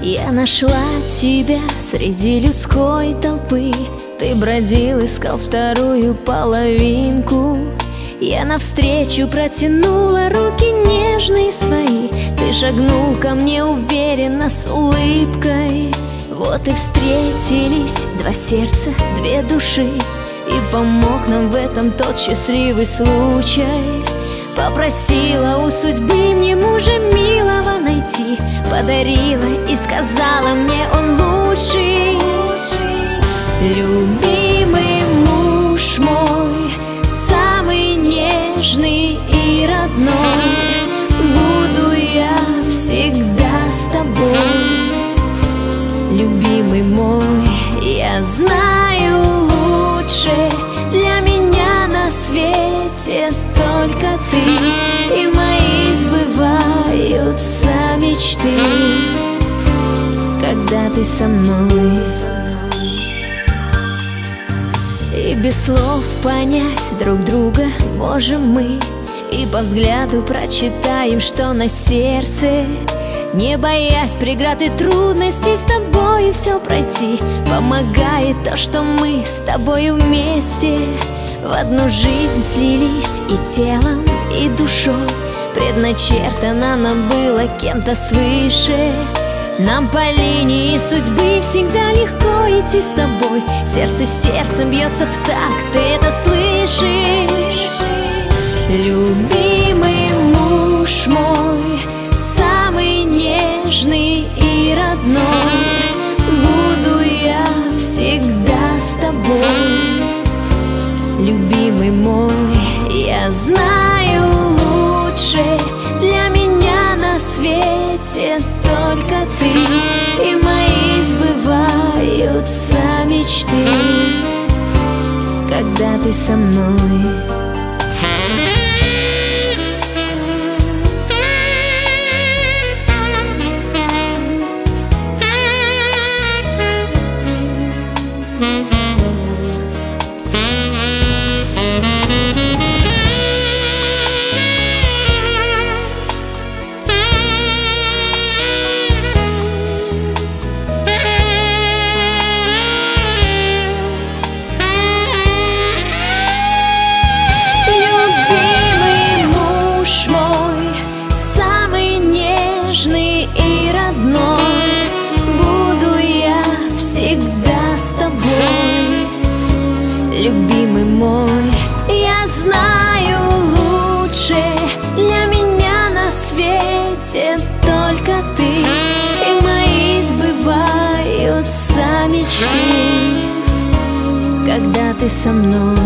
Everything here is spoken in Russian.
Я нашла тебя среди людской толпы. Ты бродил, искал вторую половинку. Я навстречу протянула руки нежные свои. Ты шагнул ко мне уверенно с улыбкой. Вот и встретились два сердца, две души. И помог нам в этом тот счастливый случай. Попросила у судьбы мне мужа милого найти Подарила и сказала мне он лучший Любимый муж мой Самый нежный и родной. Буду я всегда с тобой Любимый мой, я знаю лучше Для меня на свете только ты И мечты Когда ты со мной. И без слов понять друг друга можем мы. И по взгляду прочитаем, что на сердце. Не боясь преград и трудностей с тобой все пройти. Помогает то, что мы с тобой вместе. В одну жизнь слились и телом, и душой Предначертано нам было кем-то свыше. Нам по линии судьбы всегда легко идти с тобой. Сердце сердцем бьется в такт, ты это слышишь? Любимый муж мой, самый нежный и родной Буду я всегда с тобой. Любимый мой Я знаю свете только ты И мои сбываются мечты. Когда ты со мной любимый мой. Я знаю лучше для меня на свете только ты. И мои сбываются мечты Когда ты со мной.